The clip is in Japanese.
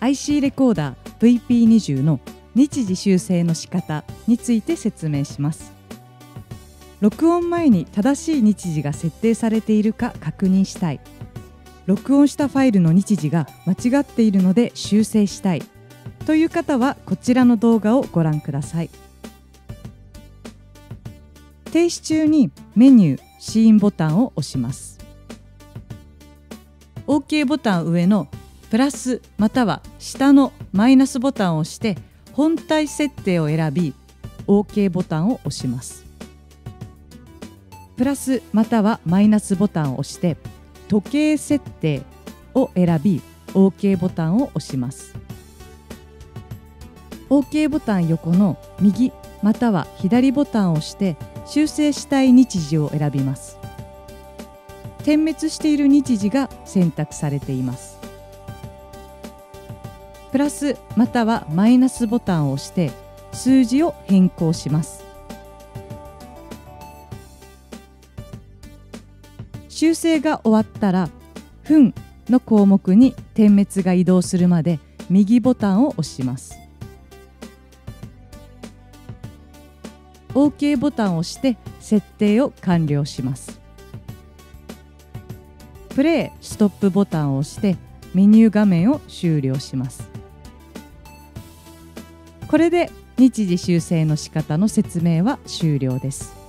IC レコーダー VP20 の日時修正の仕方について説明します。録音前に正しい日時が設定されているか確認したい。録音したファイルの日時が間違っているので修正したい。という方はこちらの動画をご覧ください。停止中にメニューシーンボタンを押します。OK ボタン上のプラスまたは下のマイナスボタンを押して本体設定を選び OK ボタンを押します。プラスまたはマイナスボタンを押して時計設定を選び OK ボタンを押します。OK ボタン横の右または左ボタンを押して修正したい日時を選びます。点滅している日時が選択されています。プラスまたはマイナスボタンを押して数字を変更します。修正が終わったら「分」の項目に点滅が移動するまで右ボタンを押します。OK ボタンを押して設定を完了します。プレイストップボタンを押してメニュー画面を終了します。これで日時修正の仕方の説明は終了です。